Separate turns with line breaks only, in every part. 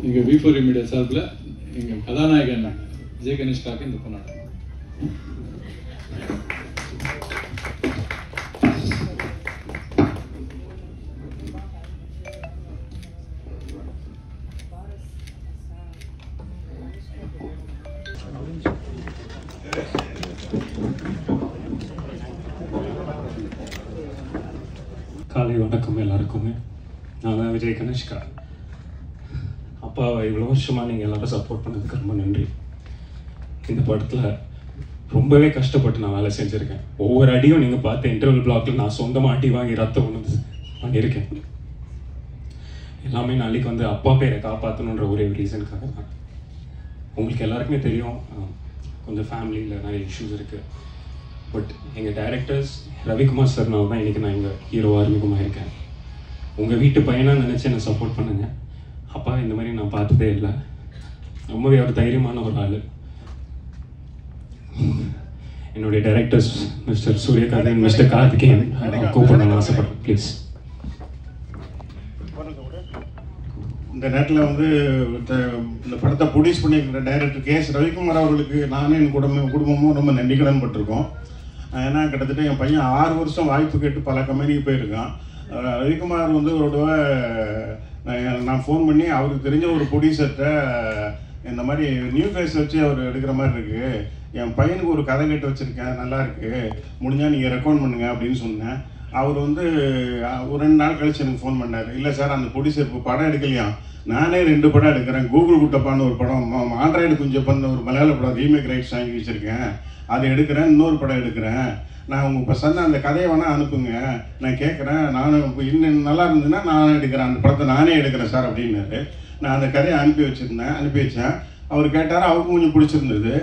எங்கள் we four media சார்பில் எங்கள் கதாநாயகன் விஜய் கணேஷ்காக்கு இந்த கொண்டாட்டம் Thank you.
காலை வணக்கம் எல்லாருக்குமே. நான் தான் விஜய் கணேஷ்கா. அப்பாவை இவ்வளோ வருஷமாக நீங்கள் எல்லாரும் சப்போர்ட் பண்ணதுக்கு ரொம்ப நன்றி. இந்த படத்தில் ரொம்பவே கஷ்டப்பட்டு நான் வேலை செஞ்சுருக்கேன். ஒவ்வொரு அடியும் நீங்கள் பார்த்த இன்டர்வல் பிளாக்கில் நான் சொந்தமாக அடி வாங்கி ரத்தம் ஒன்று பண்ணியிருக்கேன். எல்லாமே நாளைக்கு வந்து அப்பா பேரை காப்பாற்றணுன்ற ஒரே ரீசனுக்காக தான். உங்களுக்கு எல்லாருக்குமே தெரியும் கொஞ்சம் ஃபேமிலியில் நிறைய இஷ்யூஸ் இருக்குது பட் எங்கள் டேரக்டர்ஸ் ரவிக்குமார் சார்னால தான் இன்றைக்கி நான் இங்கே ஹீரோ அறிமுகமாக இருக்கேன். உங்கள் வீட்டு பையனாக நினச்சி என்னை சப்போர்ட் பண்ணுங்க. அப்பா இந்த மாதிரி நான் பார்த்ததே இல்லை. ரொம்பவே ஒரு தைரியமான ஒரு ஆள். என்னுடைய directors mister Suryakanthan mister Karthikeyan கூப்பிடணும்னு ஆசைப்படுறேன். ப்ளீஸ்
இந்த நேரத்தில் வந்து இந்த படத்தை ப்ரொடியூஸ் பண்ணியிருக்கிற டைரக்டர் கே எஸ் ரவிக்குமார் அவர்களுக்கு நானும் என் குடும்ப குடும்பமும் ரொம்ப நன்றி கடன் பட்டிருக்கோம். ஏன்னா கிட்டத்தட்ட என் பையன் ஆறு வருஷம் வாய்ப்பு கேட்டு பல கம்பெனிக்கு போயிருக்கான். ரவிக்குமார் வந்து ஒரு தடவை நான் ஃபோன் பண்ணி அவருக்கு தெரிஞ்ச ஒரு ப்ரொடியூசர்கிட்ட இந்த மாதிரி நியூ ஃபேஸ் வச்சு அவர் எடுக்கிற மாதிரி இருக்குது என் பையனுக்கு ஒரு கதை கேட்டு வச்சுருக்கேன் நல்லா முடிஞ்சால் நீங்கள் ரெக்கார்ட் பண்ணுங்க அப்படின்னு சொன்னேன். அவர் வந்து ஒரு ரெண்டு நாள் கழிச்சு எனக்கு ஃபோன் பண்ணார். இல்லை சார் அந்த ப்ரொடியூசர் இப்போ படம் எடுக்கலையாம் நானே ரெண்டு படம் எடுக்கிறேன். கூகுள் குட்டப்பான்னு ஒரு படம் ஆண்ட்ராய்டு குஞ்சப்பன்னு ஒரு மலையாள படம் ரீமேக் ரைட்ஸ் வாங்கி வச்சுருக்கேன். அதை எடுக்கிறேன் இன்னொரு படம் எடுக்கிறேன். நான் உங்கள் இப்போ சொன்ன அந்த கதையை வேணால் அனுப்புங்க. நான் கேட்குறேன் நானும் இப்போ இன்னும் நல்லா இருந்ததுன்னா நானே எடுக்கிறேன். அந்த படத்தை நானே எடுக்கிறேன் சார் அப்படின்னாரு. நான் அந்த கதையை அனுப்பி வச்சுருந்தேன் அனுப்பி வச்சேன். அவர் கேட்டார் அவருக்கும் கொஞ்சம் பிடிச்சிருந்தது.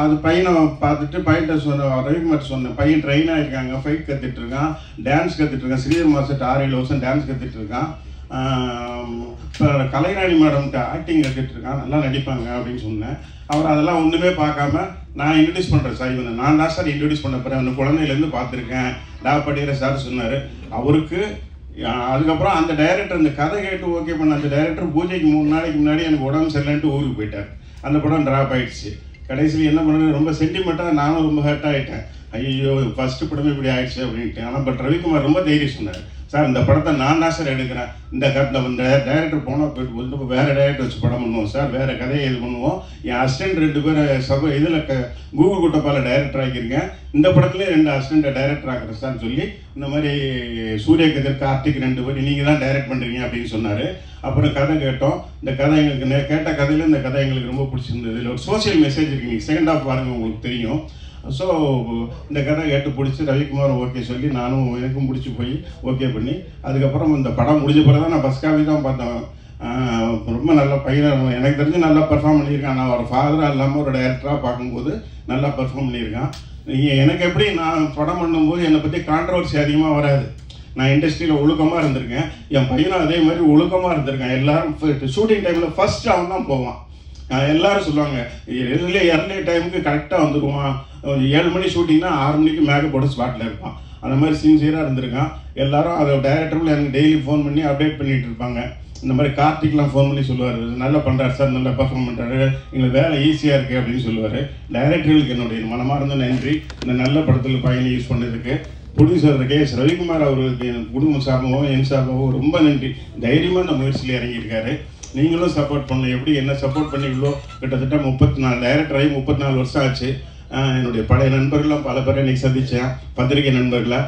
அது பையனை பார்த்துட்டு பையன்கிட்ட சொன்ன ரவிக்குமார் சொன்னேன். பையன் ட்ரெயின் ஆகிருக்காங்க ஃபைட் கற்றுட்ருக்கான் டான்ஸ் கற்றுட்ருக்கான் ஸ்ரீதர் மாஸ்டர் ஆறு ஏழு வருஷம் டான்ஸ் கற்றுட்ருக்கான் கலைராணி மேடம்கிட்ட ஆக்டிங் கேட்டுருக்கான் நல்லா நடிப்பாங்க அப்படின்னு சொன்னேன். அவர் அதெல்லாம் ஒன்றுமே பார்க்காம நான் இன்ட்ரடியூஸ் பண்ணுறேன் சார் இவனை. நான் தான் சார் இன்ட்ரடியூஸ் பண்ண போகிறேன் அந்த குழந்தையிலேருந்து பார்த்துருக்கேன். டா படிக்கிற சார் சொன்னார். அவருக்கு அதுக்கப்புறம் அந்த டைரக்டர் அந்த கதை கேட்டு ஓகே பண்ண அந்த டைரக்டர் பூஜைக்கு மூணு நாளைக்கு முன்னாடி எனக்கு உடம்பு சரியில்லைன்ட்டு ஊருக்கு போயிட்டார். அந்த படம் ட்ராப் ஆயிடுச்சு. கடைசியில் என்ன பண்ணுறது ரொம்ப சென்டிமெண்ட்டாக நானும் ரொம்ப ஹர்ட் ஆகிட்டேன் ஐயோ ஃபஸ்ட்டு படமே இப்படி ஆயிடுச்சு அப்படின்ட்டு. ஆனால் பட் ரவிக்குமார் ரொம்ப தைரியம் சொன்னார். சார் இந்த படத்தை நான் தான் சார் எடுக்கிறேன். இந்த கதை இந்த டைரக்டர் போனால் போயிட்டு வந்து வேறு டைரக்டர் வச்சு படம் பண்ணுவோம் சார். வேறு கதையை இது பண்ணுவோம். என் அசிஸ்டன்ட் ரெண்டு பேர் சப இதில் க கூகுள் குட்டப்பால டைரக்டர் ஆக்கியிருக்கேன். இந்த படத்துலேயே ரெண்டு அசிஸ்டண்ட்டை டைரக்டர் ஆகிறேன் சார் சொல்லி இந்த மாதிரி சூரிய கதிர் கார்த்திக் ரெண்டு பேர் நீங்கள் தான் டைரக்ட் பண்ணுறீங்க அப்படின்னு சொன்னார். அப்புறம் கதை கேட்டோம். இந்த கதை எங்களுக்கு கேட்ட கதையில் இந்த கதை எங்களுக்கு ரொம்ப பிடிச்சிருந்தது. இதில் ஒரு சோஷியல் மெசேஜ் இருக்கு. நீங்கள் செகண்ட் ஹாஃப் பாருங்கள் உங்களுக்கு தெரியும். ஸோ இந்த கதை கேட்டு பிடிச்சி ரவிக்குமார் ஓகே சொல்லி நானும் எனக்கும் பிடிச்சி போய் ஓகே பண்ணி அதுக்கப்புறம் இந்த படம் முடிஞ்ச பிறகு தான் நான் பஸ் காப்பி தான் பார்த்தேன். ரொம்ப நல்ல பையனாக எனக்கு தெரிஞ்சு நல்லா பெர்ஃபார்ம் பண்ணியிருக்கான். நான் ஒரு ஃபாதராக இல்லாமல் ஒரு டைரக்டராக பார்க்கும்போது நல்லா பெர்ஃபார்ம் பண்ணியிருக்கான். எனக்கு எப்படி நான் படம் பண்ணும்போது என்னை பற்றி கான்ட்ரவர்சி அதிகமாக வராது. நான் இண்டஸ்ட்ரியில் ஒழுக்கமாக இருந்திருக்கேன். என் பையனும் அதே மாதிரி ஒழுக்கமாக இருந்திருக்கேன். எல்லாரும் ஷூட்டிங் டைமில் ஃபஸ்ட் அவன் தான் போவான். எல்லாரும் சொல்லுவாங்க எர்லி எர்லி டைமுக்கு கரெக்டாக வந்துடுவான் ஏழு மணி ஷூட்டிங்னா ஆறு மணிக்கு மேக்கப் போட்டு ஸ்பாட்டில் இருப்பான். அந்த மாதிரி சின்சியராக இருந்திருக்கான். எல்லாரும் அதை டைரக்டரில் எனக்கு டெய்லி ஃபோன் பண்ணி அப்டேட் பண்ணிட்டு இருப்பாங்க. இந்த மாதிரி கார்த்திக்லாம் ஃபோன் பண்ணி சொல்லுவார் நல்லா பண்ணுறாரு சார் நல்லா பர்ஃபார்ம் பண்ணுறாரு எங்களுக்கு வேலை ஈஸியாக இருக்குது அப்படின்னு சொல்லுவார். டைரக்டர்களுக்கு என்னுடைய மனமார்ந்த நன்றி. இந்த நல்ல படத்தில் பையனை யூஸ் பண்ணதுக்கு. ப்ரொடியூசர் கே எஸ் ரவிக்குமார் அவருக்கு என் குடும்பம் சார்பாகவும் என் சார்பாகவும் ரொம்ப நன்றி. தைரியமாக இந்த முயற்சியில் இறங்கியிருக்காரு. நீங்களும் சப்போர்ட் பண்ணணும். எப்படி என்ன சப்போர்ட் பண்ணீங்களோ கிட்டத்தட்ட முப்பத்தி நாலு டைரக்டர் ஆகி முப்பத்தி நாலு வருஷம் ஆச்சு. என்னுடைய பழைய நண்பர்களும் பல பேரை இன்றைக்கி சந்தித்தேன் பத்திரிகை நண்பர்களை.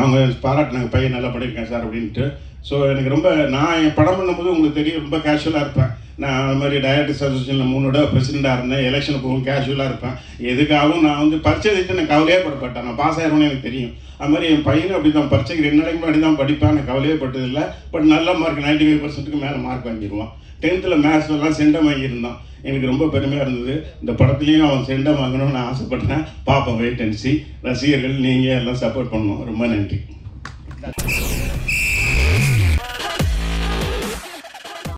அவங்க பாராட்டினாங்க பையன் நல்லா பண்ணியிருக்கேன் சார் அப்படின்ட்டு. ஸோ எனக்கு ரொம்ப நான் என் படம் பண்ணும்போது உங்களுக்கு தெரியும் ரொம்ப கேஷுவலாக இருப்பேன். நான் அது மாதிரி டயரக்டர்ஸ் அசோசியேஷனில் தடவை ப்ரெசிடெண்டாக இருந்தேன். எலெக்ஷன் போகும் கேஷுவலாக இருப்பேன். எதுக்காகவும் நான் வந்து பரிச்சை நான் கவலையே படப்பட்டேன் நான் பாஸ் ஆயிரும்னு எனக்கு தெரியும். அது மாதிரி என் பையனும் அப்படி தான் பரிச்சைக்கு ரெண்டு நாளைக்கு முன்னாடி தான் படிப்பேன். நான் கவலையே பட்டதில்லை பட் நல்ல மார்க் நைன்டி ஃபைவ் பர்சன்ட்டுக்கு மேலே மார்க் வாங்கிடுவான். டென்த்தில் மேத்ஸ்லாம் சென்டம் வாங்கியிருந்தான். எனக்கு ரொம்ப பெருமையாக இருந்தது. இந்த படத்துலேயும் அவன் சென்டம் வாங்கணும்னு நான் ஆசைப்பட்டேன். பாப்பா வெயிட் அண்ட் சி ரசிகர்கள் நீங்கள் எல்லாம் சப்போர்ட் பண்ணணும். ரொம்ப நன்றி.